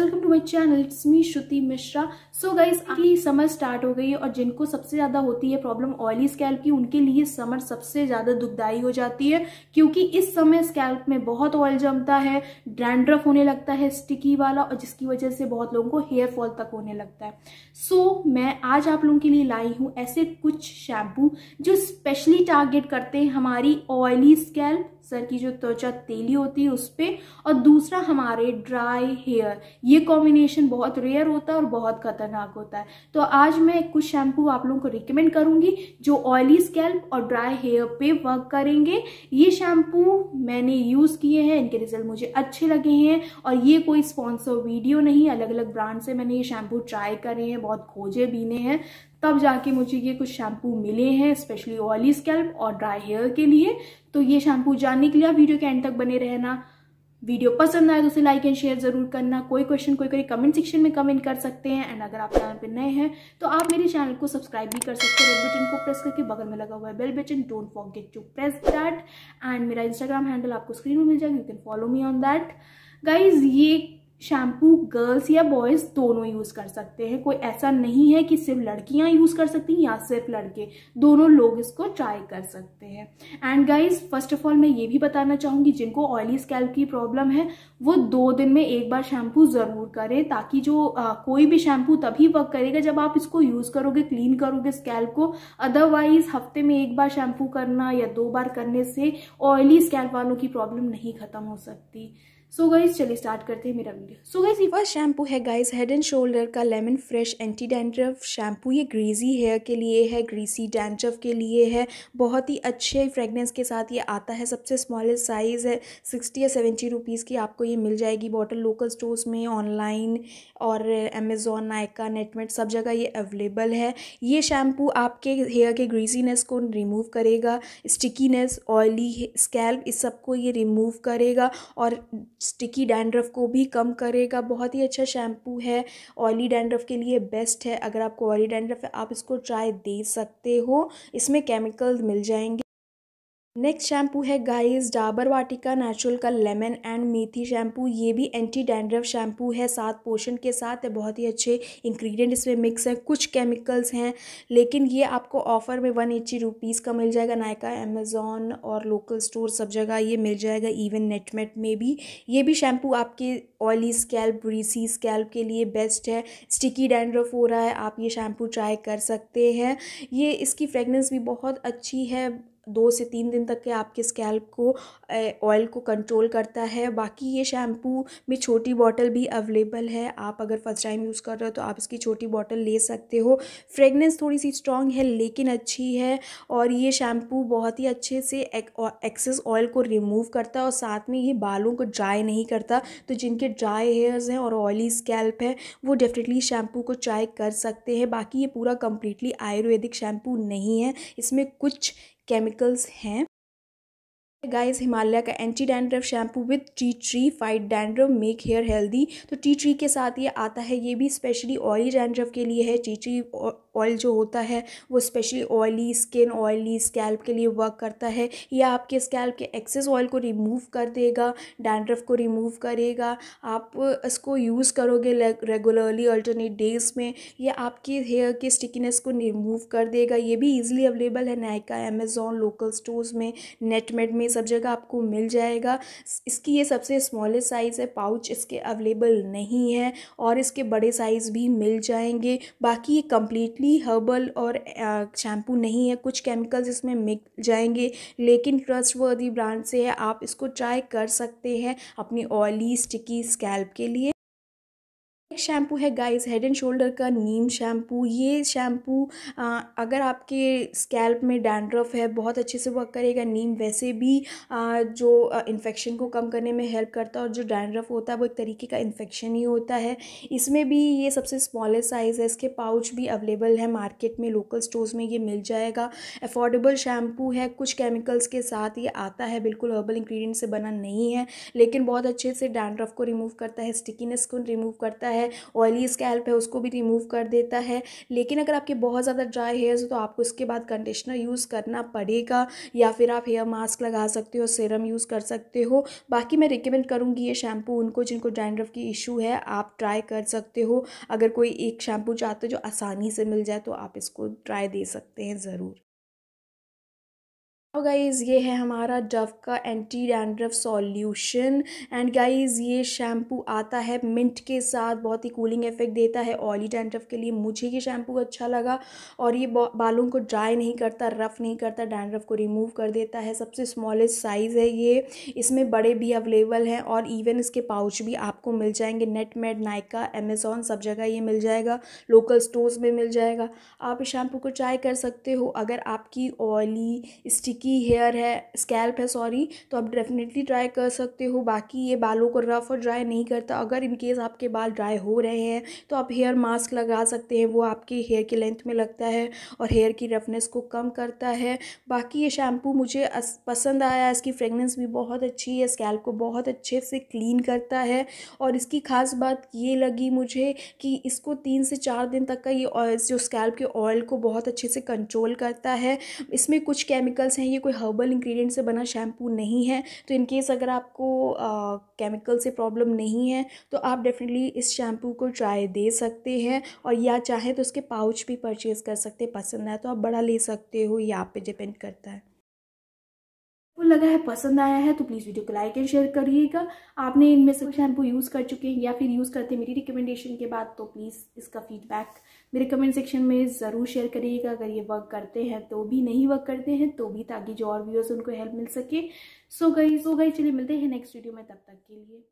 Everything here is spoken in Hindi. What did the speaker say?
Welcome to my channel it's me Shruti Mishra so guys की समर स्टार्ट हो गई है और जिनको सबसे ज़्यादा होती है प्रॉब्लम ऑयली स्कैल्प की उनके लिए समर सबसे ज़्यादा दुखदाई हो जाती है क्योंकि इस समय स्कैल्प में बहुत ऑयल जमता है ड्रैंड्रफ होने लगता है स्टिकी वाला और जिसकी वजह से बहुत लोगों को हेयर फॉल तक होने लगता है। सो so, मैं आज आप लोगों के लिए लाई हूँ ऐसे कुछ शैम्पू जो स्पेशली टारगेट करते हैं हमारी ऑयली स्कैल्प सर की जो त्वचा तेली होती है उस पर और दूसरा हमारे ड्राई हेयर ये कॉम्बिनेशन बहुत रेयर होता है और बहुत खतरनाक होता है। तो आज मैं कुछ शैम्पू आप लोगों को रिकमेंड करूँगी जो ऑयली स्कैल्प और ड्राई हेयर पे वर्क करेंगे। ये शैम्पू मैंने यूज़ किए हैं, इनके रिज़ल्ट मुझे अच्छे लगे हैं, और ये कोई स्पॉन्सर वीडियो नहीं अलग अलग ब्रांड से मैंने ये शैम्पू ट्राई करे हैं, बहुत खोजे बीने हैं। तब जाके मुझे ये कुछ शैम्पू मिले हैं स्पेशली ऑयली स्कैल्प और ड्राई हेयर के लिए। तो ये शैम्पू जानने के लिए आप वीडियो के एंड तक बने रहना। वीडियो पसंद आए तो उसे लाइक एंड शेयर ज़रूर करना। कोई क्वेश्चन कोई कोई कमेंट सेक्शन में कमेंट कर सकते हैं। एंड अगर आप चैनल पर नए हैं तो आप मेरे चैनल को सब्सक्राइब भी कर सकते हैं। रेड बटन को प्रेस करके बगल में लगा हुआ है bell button don't forget to press that and मेरा इंस्टाग्राम हैंडल आपको स्क्रीन में मिल जाएगा। You can follow me on that guys ये शैम्पू गर्ल्स या बॉयज़ दोनों यूज़ कर सकते हैं। कोई ऐसा नहीं है कि सिर्फ़ लड़कियाँ यूज़ कर सकती हैं या सिर्फ़ लड़के। दोनों लोग इसको ट्राई कर सकते हैं। And guys first of all मैं ये भी बताना चाहूँगी जिनको ऑयली स्कैल्प की प्रॉब्लम है वो दो दिन में एक बार शैम्पू ज़रूर करें ताकि जो आ, कोई भी शैम्पू तभी वर्क करेगा जब आप इसको यूज़ करोगे क्लीन करोगे स्कैल्प को। अदरवाइज़ हफ़्ते में एक बार शैम्पू करना या दो बार करने से ऑयली स्कैल्प वालों की प्रॉब्लम नहीं खत्म हो सकती। सो गाइज़ चलिए स्टार्ट करते हैं मेरा video so guys first shampoo है गाइज़ हेड एंड शोल्डर का lemon fresh anti dandruff shampoo ये ग्रीजी हेयर के लिए है ग्रीसी डैंड्रफ के लिए है. बहुत ही अच्छे फ्रेगनेंस के साथ ये आता है. सबसे स्मॉलेस्ट साइज़ है सिक्सटी या सेवेंटी रुपीज़ की आपको ये मिल जाएगी. बॉटल लोकल स्टोर्स में ऑनलाइन और अमेज़ोन नायका नेटमेट सब जगह ये अवेलेबल है. ये शैम्पू आपके हेयर के ग्रीजीनेस को रिमूव करेगा. स्टिकीनेस ऑयली स्कैल्प इस सबको ये रिमूव करेगा. और स्टिकी डैंड्रफ को भी कम करेगा। बहुत ही अच्छा शैम्पू है, ऑयली डैंड्रफ के लिए बेस्ट है। अगर आपको ऑयली डैंड्रफ है, आप इसको ट्राई दे सकते हो। इसमें केमिकल्स मिल जाएँगे। नेक्स्ट शैम्पू है गाइस डाबर वाटिका नेचुरल का लेमन एंड मेथी शैम्पू ये भी एंटी डैंड्रफ शैम्पू है सात पोर्शन के साथ। है बहुत ही अच्छे इंग्रेडिएंट इसमें मिक्स हैं, कुछ केमिकल्स हैं, लेकिन ये आपको ऑफ़र में वन एट्टी रुपीज़ का मिल जाएगा। नायका अमेज़ॉन और लोकल स्टोर सब जगह ये मिल जाएगा इवन नेटमेट में भी। ये भी शैम्पू आपके ऑयली स्कैल्प ब्रीसी स्कैल्प के लिए बेस्ट है। स्टिकी डैंड्रफ हो रहा है, आप ये शैम्पू ट्राई कर सकते हैं। ये इसकी फ्रेगनेंस भी बहुत अच्छी है। दो से तीन दिन तक के आपके स्कैल्प को ऑयल को कंट्रोल करता है। बाकी ये शैम्पू में छोटी बॉटल भी अवेलेबल है। आप अगर फ़र्स्ट टाइम यूज़ कर रहे हो तो आप इसकी छोटी बॉटल ले सकते हो। फ्रेगनेंस थोड़ी सी स्ट्रॉन्ग है, लेकिन अच्छी है और ये शैम्पू बहुत ही अच्छे से एक्सेस ऑयल को रिमूव करता है और साथ में ये बालों को ड्राई नहीं करता। तो जिनके ड्राई हेयर्स हैं और ऑयली स्कैल्प है, वो डेफिनेटली शैम्पू को ट्राई कर सकते हैं। बाकी ये पूरा कम्प्लीटली आयुर्वेदिक शैम्पू नहीं है। इसमें कुछ केमिकल्स हैं। गाइस हिमालय का anti dandruff shampoo with tea tree fight dandruff make hair healthy तो टी ट्री के साथ ये आता है, ये भी स्पेशली ऑयली डैंड्रफ के लिए है। टी ट्री ऑयल जो होता है, वो specially oily skin oily scalp के लिए वर्क करता है। या आपके स्कैल्प के एक्सेस ऑयल को रिमूव कर देगा डैंड्रफ को रिमूव करेगा। आप इसको यूज़ करोगे रेगुलरली अल्टरनेट डेज़ में, ये आपके हेयर के स्टिकीनेस को रिमूव कर देगा। ये भी ईजिली अवेलेबल है नायका अमेज़ोन लोकल स्टोर्स में नेटमेड में सब जगह आपको मिल जाएगा। इसकी ये सबसे स्मॉलेस्ट साइज़ है पाउच इसके अवेलेबल नहीं है और इसके बड़े साइज़ भी मिल जाएँगे। बाकी ये कम्प्लीटली हर्बल और शैम्पू नहीं है। कुछ केमिकल्स इसमें मिल जाएँगे, लेकिन ट्रस्ट वर्दी ब्रांड से है आप इसको ट्राई कर सकते हैं अपनी ऑयली स्टिकी स्कैल्प के लिए। शैम्पू है गाइस हेड एंड शोल्डर का नीम शैम्पू ये शैम्पू अगर आपके स्कैल्प में डैंड्रफ है बहुत अच्छे से वर्क करेगा। नीम वैसे भी आ, जो इन्फेक्शन को कम करने में हेल्प करता है और जो डैंड्रफ होता है वो एक तरीके का इन्फेक्शन ही होता है। इसमें भी ये सबसे स्मॉलेस्ट साइज़ है इसके पाउच भी अवेलेबल है मार्केट में लोकल स्टोर्स में ये मिल जाएगा। अफोर्डेबल शैम्पू है कुछ केमिकल्स के साथ ये आता है बिल्कुल हर्बल इंग्रेडिएंट से बना नहीं है लेकिन बहुत अच्छे से डैंड्रफ को रिमूव करता है स्टिकीनेस को रिमूव करता है। है ऑयली स्कैल्प है, उसको भी रिमूव कर देता है। लेकिन अगर आपके बहुत ज़्यादा ड्राई हेयर्स हो तो आपको उसके बाद कंडीशनर यूज़ करना पड़ेगा। या फिर आप हेयर मास्क लगा सकते हो सीरम यूज़ कर सकते हो। बाकी मैं रिकमेंड करूँगी ये शैम्पू उनको, जिनको डैंड्रफ की इशू है, आप ट्राई कर सकते हो। अगर कोई एक शैम्पू चाहते हो जो आसानी से मिल जाए तो आप इसको ट्राई दे सकते हैं ज़रूर। तो गाइज़ ये है हमारा डव का anti dandruff solution and guys ये शैम्पू आता है मिंट के साथ, बहुत ही कूलिंग इफ़ेक्ट देता है ऑयली डैंड्रफ के लिए। मुझे ये शैम्पू अच्छा लगा और ये बालों को ड्राई नहीं करता रफ़ नहीं करता डैंड्रफ को रिमूव कर देता है। सबसे स्मॉलेस्ट साइज़ है ये। इसमें बड़े भी अवेलेबल हैं और इवन इसके पाउच भी आपको मिल जाएँगे। नेट मेड नाइका अमेज़ोन सब जगह ये मिल जाएगा। लोकल स्टोर्स में मिल जाएगा। आप इस शैम्पू को ट्राई कर सकते हो। अगर आपकी ऑयली स्टिक की हेयर है स्कैल्प है सॉरी तो आप डेफिनेटली ट्राई कर सकते हो। बाकी ये बालों को रफ़ और ड्राई नहीं करता। अगर इन केस आपके बाल ड्राई हो रहे हैं तो आप हेयर मास्क लगा सकते हैं। वो आपके हेयर के लेंथ में लगता है और हेयर की रफनेस को कम करता है। बाकी ये शैम्पू मुझे पसंद आया। इसकी फ्रेगनेंस भी बहुत अच्छी है। स्कैल्प को बहुत अच्छे से क्लीन करता है। और इसकी ख़ास बात ये लगी मुझे कि इसको तीन से चार दिन तक का ये जो स्कैल्प के ऑयल को बहुत अच्छे से कंट्रोल करता है। इसमें कुछ केमिकल्स हैं। ये कोई हर्बल इंग्रेडिएंट से बना शैम्पू नहीं है तो इन केस अगर आपको केमिकल से प्रॉब्लम नहीं है तो आप डेफिनेटली इस शैम्पू को ट्राई दे सकते हैं और या चाहे तो उसके पाउच भी परचेज़ कर सकते हैं, पसंद है तो आप बड़ा ले सकते हो, या आप पे डिपेंड करता है। आपको लगा है पसंद आया है तो प्लीज़ वीडियो को लाइक एंड शेयर करिएगा। आपने इनमें से शैम्पू यूज़ कर चुके हैं या फिर यूज़ करते मेरी रिकमेंडेशन के बाद तो प्लीज़ इसका फीडबैक मेरे कमेंट सेक्शन में ज़रूर शेयर करिएगा। अगर ये वर्क करते हैं तो भी नहीं वर्क करते हैं तो भी ताकि जो और व्यूअर्स उनको हेल्प मिल सके। सो गई सो गई चलिए मिलते हैं नेक्स्ट वीडियो में, तब तक के लिए।